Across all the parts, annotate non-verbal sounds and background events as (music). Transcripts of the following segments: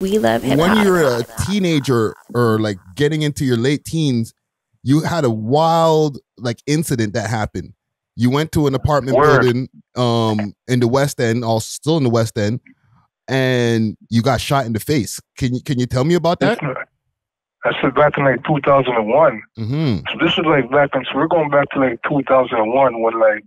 We love hip hop. when you're a teenager or like getting into your late teens, you had a wild like incident that happened. You went to an apartment Word. building um in the West End, all still in the West End, and you got shot in the face. Can you can you tell me about that? That's back in like 2001. Mm-hmm. So this is like back in, so we're going back to like 2001 when like,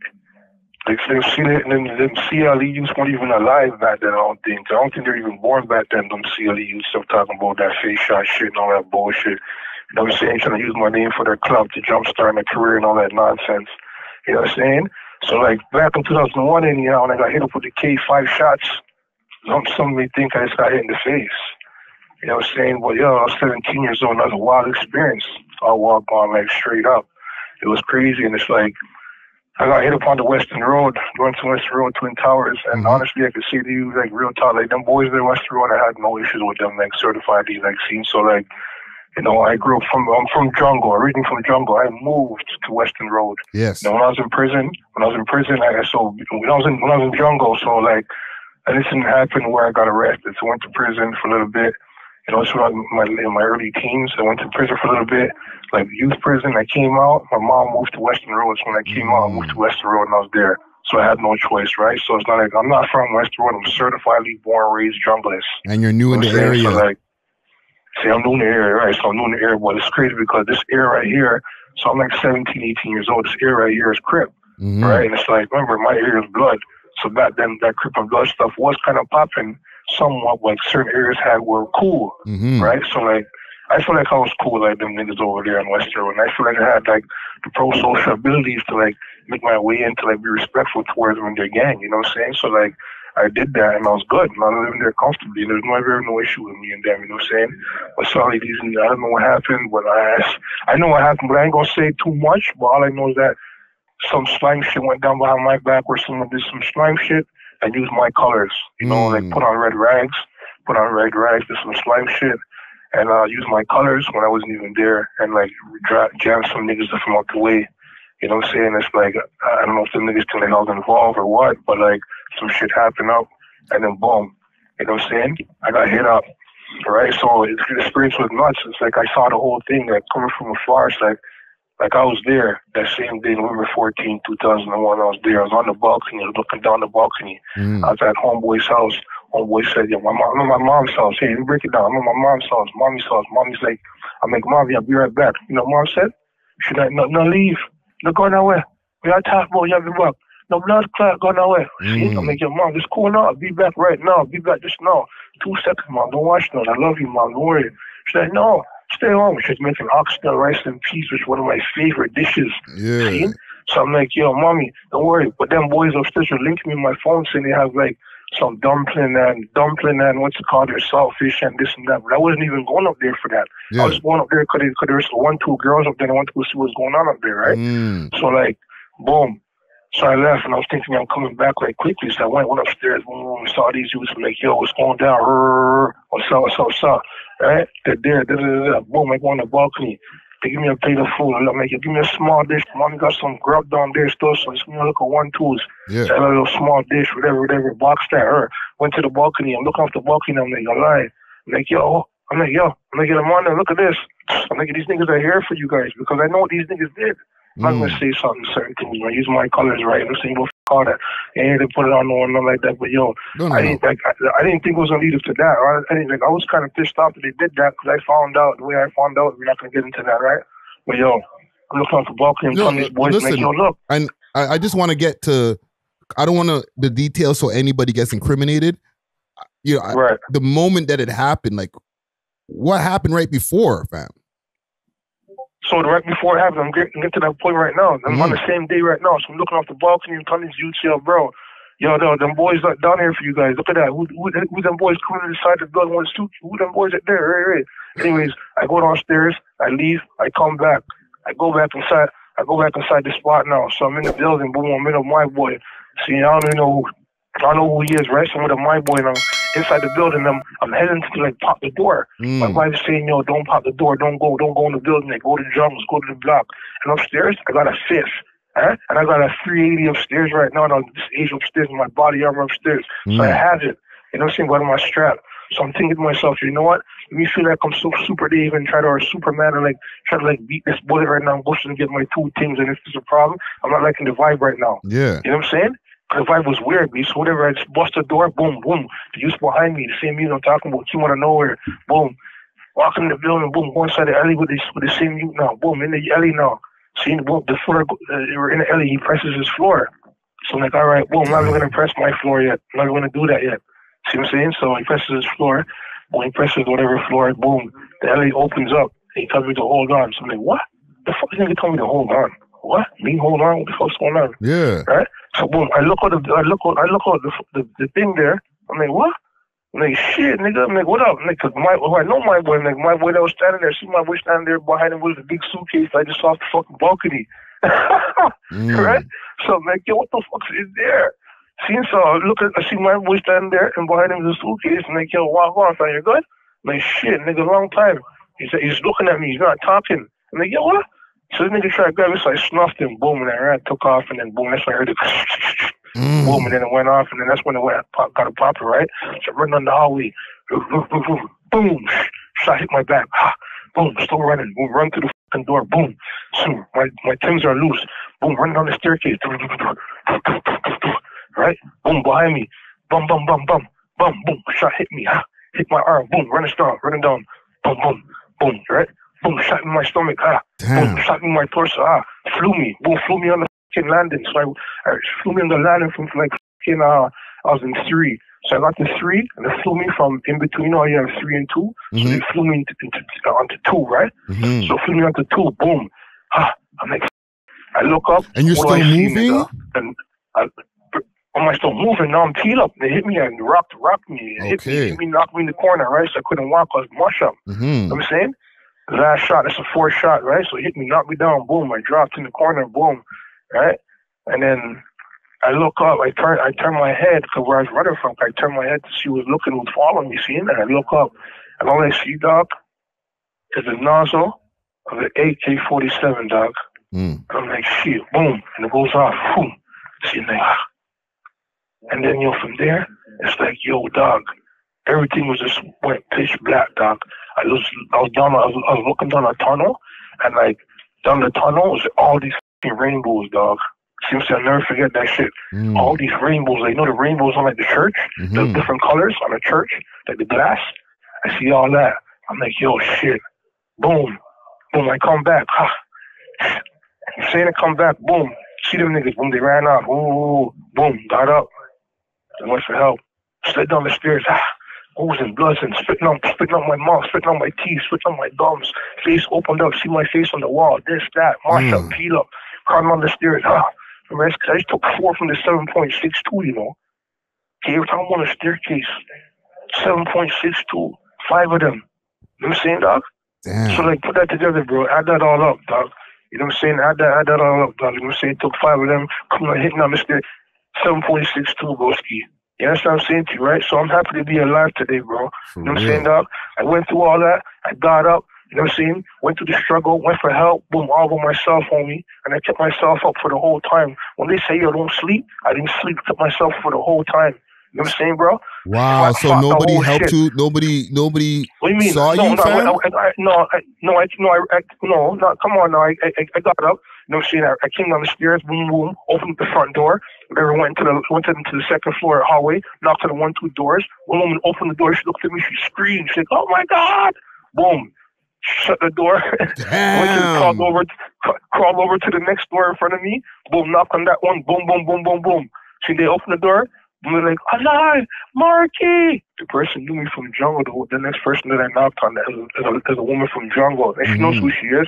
like them, C, them, them CLE weren't even alive back then, I don't think. I don't think they were even born back then, them CLE youths stuff talking about that face shot shit and all that bullshit. You know what I'm saying? Trying to use my name for their club to jumpstart my career and all that nonsense. You know what I'm saying? So like back in 2001, anyhow, when I got hit up with the K5 shots, some, some may think I just got hit in the face. You know what I'm saying? But yo, I was 17 years old and that was a wild experience. I walked on like straight up. It was crazy and it's like I got hit upon the Weston Road, going to Weston Road, Twin Towers, and mm-hmm. honestly I could see the like real talk. Like them boys there Weston Road, I had no issues with them, like certified these like scenes. So like you know, I grew up from I'm from Jungle, originally from Jungle. I moved to Weston Road. Yes. You know, when I was in prison, when I was in prison, I so when I was in when I was in jungle, so like this didn't happen where I got arrested. So I went to prison for a little bit. You know, so in my in my early teens, I went to prison for a little bit, like youth prison. I came out. My mom moved to Weston Road. So when I came out, I moved to Weston Road, and I was there. So I had no choice, right? So it's not like I'm not from Weston Road. I'm certifiedly born, raised junglist. And you're new in the You know what I'm area. So like, see, I'm new in the area, right? So I'm new in the area, but it's crazy because this area right here, so I'm like 17, 18 years old. This area right here is Crip, Mhm. right? And it's like, remember, my area is blood. So back then, that Crip and blood stuff was kind of popping somewhat, like certain areas had were cool, Mhm. right? So like, I feel like I was cool like them niggas over there in Weston. And I feel like I had like the pro social abilities to like make my way into like be respectful towards them and their gang, you know what I'm saying? So like I did that and I was good. And I was living there comfortably. There's never no issue with me and them, you know what I'm saying? But sorry, these I don't know what happened, but I I know what happened, but I ain't gonna say too much, but all I know is that some slime shit went down behind my back where someone did some slime shit and used my colors. You know, like put on red rags, put on red rags, did some slime shit, and uh, used my colors when I wasn't even there, and like dra- jam some niggas from out the way. You know what I'm saying? It's like I don't know if the niggas like I was involved or what, but like some shit happened up, and then boom. You know what I'm saying? I got hit up. Right, so the experience was nuts. It's like I saw the whole thing, like coming from afar. It's like like I was there that same day, November 14, 2001. I was there. I was on the balcony. I was looking down the balcony. Mm. I was at homeboy's house. Homeboy said, "Yeah, my mom, I'm at my mom's house. Hey, let break it down. I'm at my mom's house. Mommy's house. Mommy's like, I'm like, mommy, I'll be right back. You know, mom said, should I no, no leave? No go nowhere. We are talking about you have to work. No blood clot, go nowhere. See, I'm like, yo, mom, just cool now. I'll be back right now. I'll be back just now. Two seconds, mom. Don't watch no. I love you, mom. Don't worry. She's like, no, stay home. She's making oxtail rice and peas, which is one of my favorite dishes. Yeah. See? So I'm like, yo, mommy, don't worry. But them boys upstairs are linking me my phone saying they have like some dumpling and dumpling and what's it called, their saltfish and this and that. But I wasn't even going up there for that. Yeah. I was going up there because there was one, two girls up there and I wanted to go see what's going on up there, right? Mm. So like, boom. So I left and I was thinking I'm coming back like quickly. So I went, went upstairs, boom, boom, saw these dudes. I'm like, yo, what's going down? Rrrr. What's up, what's up, what's up? Right? They're there, da, da, da, boom, I go on the balcony. They give me a plate of food. I'm like, give me a small dish. Mommy got some grub down there still, so just give me a look at one twos. Yeah. So I got a little small dish, whatever, whatever, box that. Her. Went to the balcony. I'm looking off the balcony. I'm like, I'm lying. I'm like, yo, I'm like, yo, I'm like, I'm on there. Look at this. I'm like, these niggas are here for you guys because I know what these niggas did. I'm gonna hmm. say something, certain things. I use my colors right. I'm saying, well, f- all that. And here they put it on no one, nothing like that. But yo, No, no, I didn't like. I, I didn't think it was gonna lead up to that. I, I didn't like. I was kind of pissed off that they did that because I found out the way I found out. We're not gonna get into that, right? But yo, I'm looking off the balcony and No, telling these boys, listen, like, yo, look. and I, I just want to get to. I don't want to the details so anybody gets incriminated. You know, I- Right. the moment that it happened, like what happened right before, fam? So right before it happened, I'm getting get to that point right now. I'm on the mm. same day right now. So I'm looking off the balcony and telling these youths, yo, bro, yo, no, them boys are down here for you guys. Look at that. Who, who, who them boys coming inside the building with suits? Who them boys are there? Right, right. Anyways, I go downstairs, I leave, I come back. I go back inside. I go back inside the spot now. So I'm in the building, boom, I'm in with my boy. See, I don't even know, I don't know who he is, Wrestling with a my boy, I'm inside the building. I'm, I'm heading to like pop the door. My Mm. wife's saying, yo, don't pop the door, don't go, don't go in the building, like, go to the drums, go to the block. And upstairs, I got a fifth. Huh? And I got a 380 upstairs right now, and I'm this age upstairs, and my body armor upstairs. So I Mm. have it. You know what I'm saying? Got my strap. So I'm thinking to myself, you know what? Let me feel like I'm so super Dave and try to or Superman and like try to like beat this bullet right now, go and get my two things. And if there's a problem, I'm not liking the vibe right now. Yeah. You know what I'm saying? The vibe was weird, B. So whatever, I just bust the door, boom, boom. The youth behind me, the same youth I'm talking about, came out of nowhere, boom. Walking in the building, boom, go inside the alley with this with the same youth now, boom, in the alley now. Seeing boom, the floor, uh, we're in the alley, he presses his floor. So I'm like, all right, boom, I'm not even gonna press my floor yet. I'm not gonna do that yet. See what I'm saying? So he presses his floor, boom, he presses whatever floor, boom, the alley opens up. And he tells me to hold on. So I'm like, what? The fuck is he telling me to hold on? What? Me hold on? What the fuck's going on? Yeah. right? Boom, I look at the, I look at, I look at the, the, the thing there. I'm like, what? I'm like, shit, nigga. I'm like, what up? I'm like, cause my, well, I know my boy. I'm like, my boy that was standing there. See my boy standing there behind him with a big suitcase. I just saw the fucking balcony. Mm. right? So I'm like, yo, what the fuck is there? See, so I look at, I see my boy standing there, and behind him is a suitcase. I'm like, yo, walk on, son, you good? I'm like, shit, nigga, long time. He's, he's looking at me. He's not talking. I'm like, yo, what? So this nigga tried to grab me, so I snuffed him, boom, and I ran, took off, and then boom, that's when I heard it, Mm. boom, and then it went off, and then that's when it went, pop, got a popper, right? So running on the hallway, boom, shot hit my back, ha, boom, still running, boom, run to the fucking door, boom, so my, my Timbs are loose, boom, running down the staircase, right? Boom, behind me, bum, bum, bum, bum, bum, boom, shot hit me, hit my arm, boom, running down, running down, boom, boom, boom, right? Boom, shot in my stomach, ah, boom, Damn. shot in my torso, ah, flew me, boom, flew me on the fucking landing. So I, I flew me on the landing from like fucking, uh, I was in three. So I got to three, and they flew me from in between. oh yeah, three and two. So Mhm. they flew me into, into, onto two, right? Mhm. So flew me onto two, boom. Ah, I'm like, I look up. And you're still do I see, moving? And I, am I still moving? Now I'm teed up. They hit me and rocked, rocked me. Hit me, Okay. hit me, knocked me in the corner, right? So I couldn't walk. I was mush up. Mhm. You know what I'm saying? Last shot, it's a fourth shot, right? So it hit me, knocked me down, boom. I dropped in the corner, boom, right? And then I look up, I turn, I turn my head because where I was running from, I turn my head to see who was looking, who was following me, seeing that. I look up, and all I see, dog, is the nozzle of the AK-47, dog. Mm. I'm like, shit, boom, and it goes off, boom. See, like, ah. and then yo, from there, it's like, yo, dog, everything was just went pitch black, dog. I was, I was down, I was, I was looking down a tunnel, and like down the tunnel was all these rainbows, dog. Seems to I'll never forget that shit. Mm. All these rainbows, like you know the rainbows on like the church, the Mhm. different colors on the church, like the glass. I see all that. I'm like, yo, shit. Boom. Boom. I come back. Ha. Saying I come back. Boom. See them niggas. Boom. They ran off. Ooh. Boom. Got up. They went for help. Slid down the stairs. Ah. Oozing, bloods and spitting on, spitting on my mouth, spitting on my teeth, spitting on my gums. Face opened up. See my face on the wall. This, that. Mm. up. Peel up. Climb on the stairs. Ah. The rest, cause I just took four from the 7.62, you know. Okay, every time I'm on a staircase, 7.62, five of them. You know what I'm saying, dog? So, like, put that together, bro. Add that all up, dog. You know what I'm saying? Add that, add that all up, dog. You know what I'm saying? Took five of them, come on, hitting on the stair, 7.62, broski. You understand what I'm saying to you, right? So I'm happy to be alive today, bro. For You know what I'm saying, dog? I went through all that. I got up. You know what I'm saying? Went through the struggle. Went for help. Boom, all by myself, homie. And I kept myself up for the whole time. When they say yo don't sleep, I didn't sleep. Kept myself for the whole time. You know what I'm saying, bro? Wow. I So fought nobody helped shit. you. Nobody. Nobody. What do you mean? Saw no, you, no, fam? I, I, I, no, I, no, I, no, I, I, no, no, come on, now. I, I, I got up. You know what I'm saying? I, I came down the stairs, boom, boom, opened the front door. Whatever, went to the went to, to the second floor hallway, knocked on the one, two doors. One woman opened the door. She looked at me. She screamed. She's like, "Oh my god!" Boom. Shut the door. (laughs) went to crawled over, cr- crawled over to the next door in front of me. Boom, knock on that one. Boom, boom, boom, boom, boom. See, they open the door. And they're like, alive, Marky. The person knew me from jungle. The, the next person that I knocked on is, is, a, is a woman from jungle. And she knows Mhm. who she is.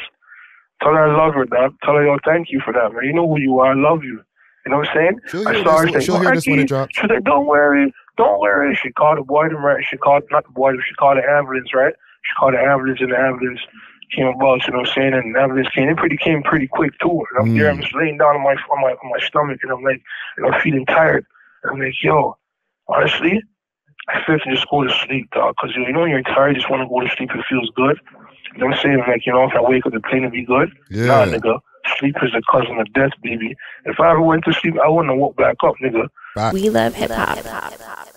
Tell her I love her, dog. Tell her, yo, thank you for that, man. You know who you are. I love you. You know what I'm saying? She'll I hear saw her this. say, she'll hear this when it drops. She's like, don't worry, don't worry. She called the boy, right? She called, not the boy, she called the ambulance, right? She called the ambulance, and the ambulance came about, you know what I'm saying? And the ambulance came, it pretty came pretty quick, too. And I'm there, Mm. I'm just laying down on my, on my, on my stomach, and I'm like, and I'm feeling tired. And I'm like, yo, honestly, I feel to just go to sleep, dog. Because, you know, when you're tired, you just want to go to sleep. It feels good. You know what I'm saying? Like, you know, if I wake up, the pain will be good. Nah, Yeah. nigga. Sleep is the cousin of death, baby. If I ever went to sleep, I wouldn't have woke back up, nigga. Facts. We love hip hop.